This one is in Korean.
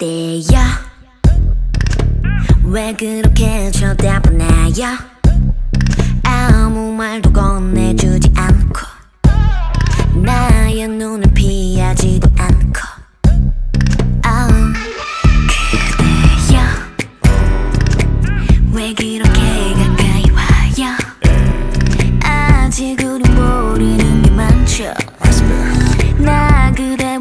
때야 왜 그렇게 쳐다보나요? 아무 말도 건네주지 않고 나의 눈을 피하지도 않고. 어, 왜 그렇게 가까이 와요? 아직 우리 모르는 게 많죠. 나 그대